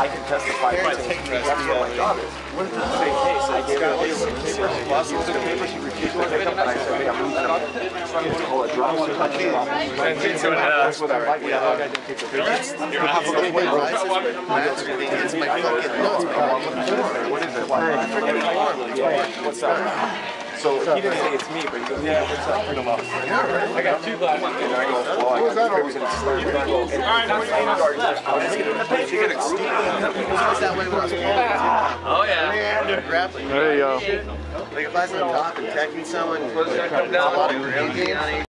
I can testify to that's what my job is. What is this big case? I gave her a case of papers. She refused the paper. She refused to pick up, and I said, hey, I'm losing a It's called a drop. That's what I'm like. Yeah, I didn't take the papers. It's my fucking notes. What is it? Yeah, what's up? So he didn't say it's me, but he goes, yeah, what's up, freedom officer? I got two glasses. And I go, well, I got papers in the store. And I go, and not saying I was that way when I was playing. Oh yeah. Grappling. There you go. Like if I was on top and attacking someone, a lot of gravity on it.